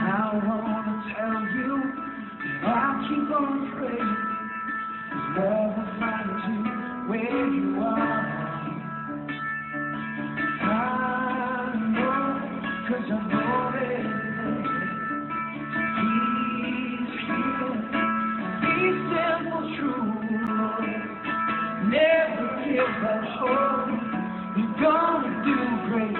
I wanna tell you, I'll keep on praying. Love will find you where you are. I know, 'cause I know it. He's simple, true. Never give up hope. You're gonna do great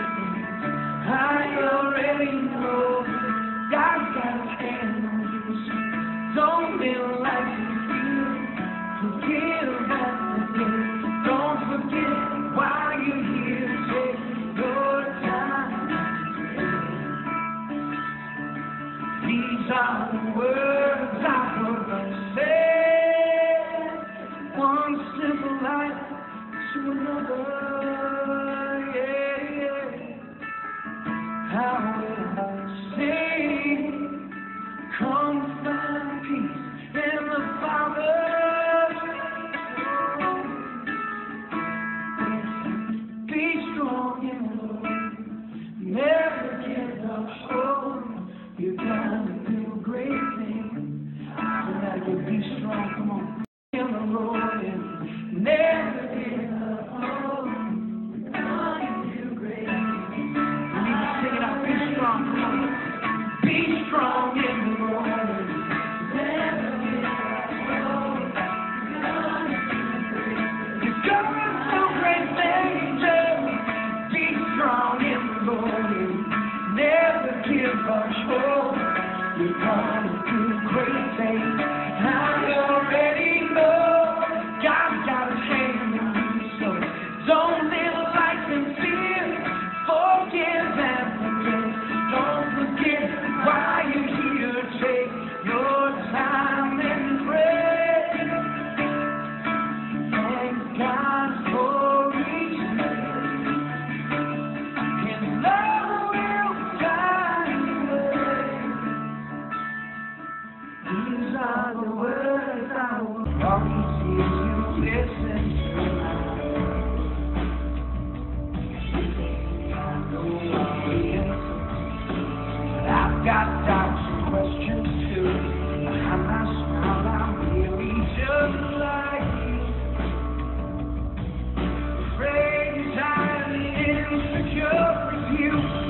to another. Yeah. I will sing. Come find peace in the Father. Be strong in the Lord. Never give up hope. You're gonna do great things. Tonight you be strong. Come on. Never give up hope. You're gonna These are the words I you listen to I know I've got doubts and questions too. Just. Afraid, and insecure with you.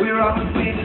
We're on the same